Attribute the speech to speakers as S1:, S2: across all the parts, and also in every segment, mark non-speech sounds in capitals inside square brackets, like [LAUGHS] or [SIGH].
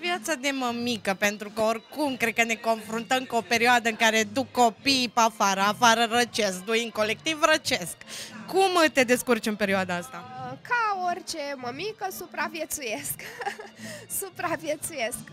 S1: viața de mămică? Pentru că oricum cred că ne confruntăm cu o perioadă în care duc copiii pe afară, afară răcesc, doi în colectiv răcesc. Cum te descurci în perioada asta?
S2: Ca orice mămică, supraviețuiesc. [LAUGHS] supraviețuiesc.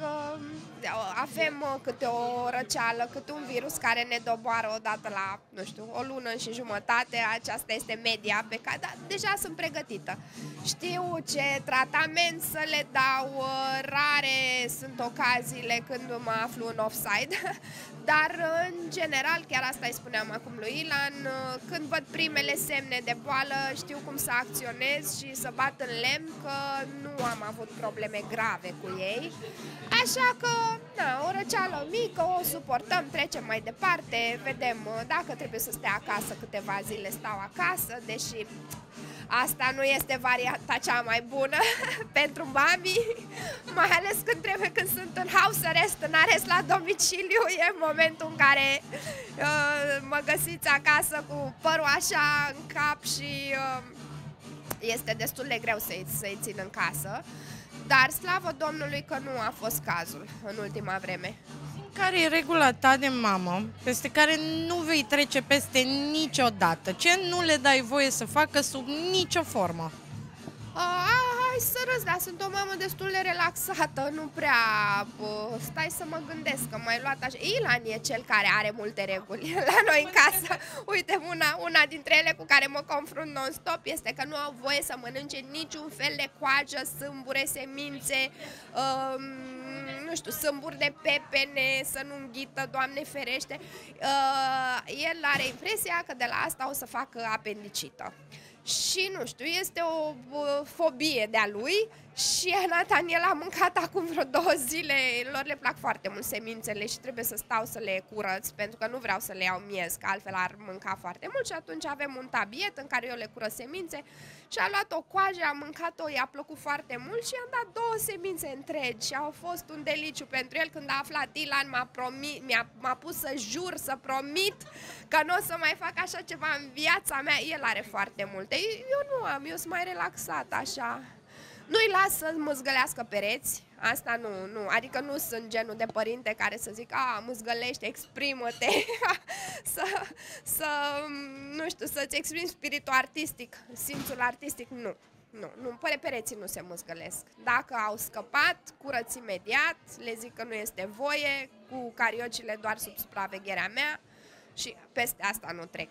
S2: Avem uh, câte o răceală, câte un virus care ne doboară odată la, nu știu, o lună și jumătate. Aceasta este media pe care, dar deja sunt pregătită. Știu ce tratament să le dau, uh, rare sunt ocaziile când mă aflu în offside, [LAUGHS] dar în general, chiar asta îi spuneam acum lui Ilan, uh, când văd primele semne de boală, știu cum să acționez și să bat în lemn că nu am avut probleme grave cu ei. Așa că, na, o răceală mică, o suportăm, trecem mai departe, vedem uh, dacă trebuie să stea acasă câteva zile, stau acasă, deși Asta nu este varianta cea mai bună [LAUGHS] pentru mami, mai ales când trebuie când sunt în house arrest, în arest la domiciliu, e momentul în care uh, mă găsiți acasă cu părul așa în cap și uh, este destul de greu să-i, să-i țin în casă. Dar slavă Domnului că nu a fost cazul în ultima vreme
S1: care e regula ta de mamă, peste care nu vei trece peste niciodată? Ce nu le dai voie să facă sub nicio formă?
S2: A, hai să râs, dar sunt o mamă destul de relaxată, nu prea bă, stai să mă gândesc că mai luat așa. Ilan e cel care are multe reguli [LAUGHS] la noi în casă. Uite, una, una dintre ele cu care mă confrunt non-stop este că nu au voie să mănânce niciun fel de coajă, sâmbure, semințe, um, nu știu, sâmburi de pepene, să nu înghită, Doamne ferește. Uh, el are impresia că de la asta o să facă apendicită și nu știu, este o fobie de-a lui și Nataniel a mâncat acum vreo două zile, lor le plac foarte mult semințele și trebuie să stau să le curăț pentru că nu vreau să le iau miez, că altfel ar mânca foarte mult și atunci avem un tabiet în care eu le curăț semințe și a luat o coajă, a mâncat-o, i-a plăcut foarte mult și i-am dat două semințe întregi și au fost un deliciu pentru el. Când a aflat Ilan, m-a, promi, mi-a, m-a pus să jur, să promit că nu o să mai fac așa ceva în viața mea, el are foarte multe, eu nu am, eu sunt mai relaxat așa. Nu-i las să măzgălească pereți, asta nu, nu, adică nu sunt genul de părinte care să zic, a, măzgălește, exprimă-te, [LAUGHS] să, să, nu știu, să-ți exprimi spiritul artistic, simțul artistic, nu. Nu, nu, pereții nu se măzgălesc. Dacă au scăpat, curăț imediat, le zic că nu este voie, cu cariocile doar sub supravegherea mea și peste asta nu trec.